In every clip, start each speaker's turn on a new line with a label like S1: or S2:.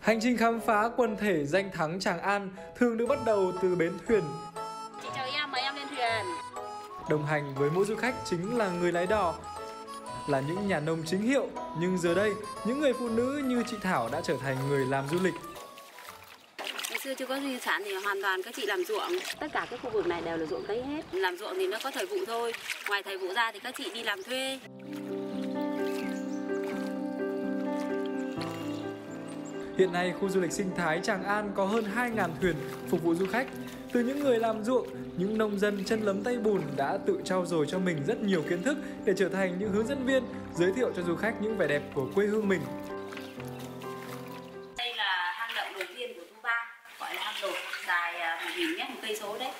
S1: Hành trình khám phá quần thể danh thắng Tràng An thường được bắt đầu từ bến thuyền.
S2: Chị chào em, mời em lên thuyền.
S1: Đồng hành với mỗi du khách chính là người lái đò, là những nhà nông chính hiệu. Nhưng giờ đây, những người phụ nữ như chị Thảo đã trở thành người làm du lịch.
S2: Ngày xưa chưa có di sản thì hoàn toàn các chị làm ruộng. Tất cả cái khu vực này đều là ruộng cấy hết. Làm ruộng thì nó có thời vụ thôi. Ngoài thời vụ ra thì các chị đi làm thuê.
S1: Hiện nay, khu du lịch sinh thái Tràng An có hơn 2.000 thuyền phục vụ du khách. Từ những người làm ruộng, những nông dân chân lấm tay bùn đã tự trau dồi cho mình rất nhiều kiến thức để trở thành những hướng dẫn viên, giới thiệu cho du khách những vẻ đẹp của quê hương mình.
S2: Đây là hang động đầu tiên của Thu Ba, gọi là hang đột, dài à, một nghìn mét một cây số đấy.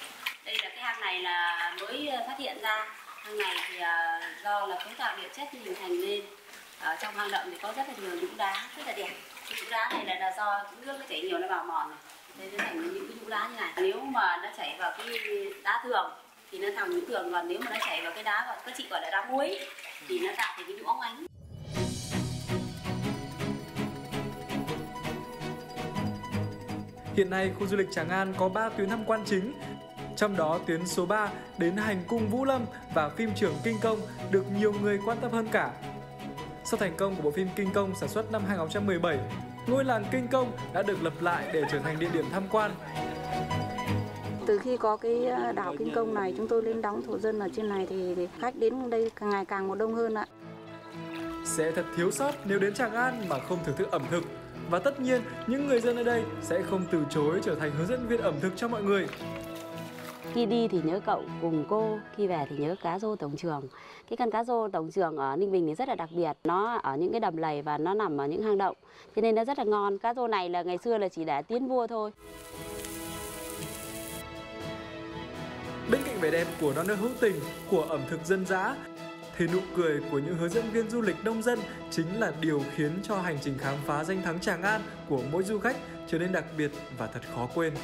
S2: Đây là cái hang này là mới à, phát hiện ra. Hang này thì à, do là cấu tạo địa chất hình thành nên. Ở trong hang động thì có rất là nhiều nhũ đá rất là đẹp. Cái nhũ đá này là, là do nước nó chảy nhiều nó vào mòn này. Đây nó thành những cái nhũ đá như này. Nếu mà nó chảy vào cái đá thường thì nó thành nhũ thường còn nếu mà nó chảy vào cái đá gọi các chị gọi là đá muối thì nó tạo thành cái nhũ óng ánh.
S1: Hiện nay, khu du lịch Tràng An có 3 tuyến tham quan chính, trong đó tuyến số 3 đến hành cung Vũ Lâm và phim trường Kinh Công được nhiều người quan tâm hơn cả. Sau thành công của bộ phim Kinh Công sản xuất năm 2017, ngôi làng Kinh Công đã được lập lại để trở thành địa điểm tham quan.
S3: Từ khi có cái ờ, đảo Kinh Công này, chúng tôi lên đóng thổ dân ở trên này thì, thì khách đến đây càng ngày càng một đông hơn ạ.
S1: Sẽ thật thiếu sót nếu đến Tràng An mà không thưởng thức ẩm thực. Và tất nhiên, những người dân ở đây sẽ không từ chối trở thành hướng dẫn viên ẩm thực cho mọi người.
S2: Khi đi thì nhớ cậu cùng cô, khi về thì nhớ cá rô tổng trường. Cái con cá rô tổng trường ở Ninh Bình thì rất là đặc biệt, nó ở những cái đầm lầy và nó nằm ở những hang động. Cho nên nó rất là ngon. Cá rô này là ngày xưa là chỉ để tiến vua thôi.
S1: Bên cạnh vẻ đẹp của non nước hữu tình, của ẩm thực dân dã, thì nụ cười của những hướng dẫn viên du lịch nông dân chính là điều khiến cho hành trình khám phá danh thắng Tràng An của mỗi du khách trở nên đặc biệt và thật khó quên.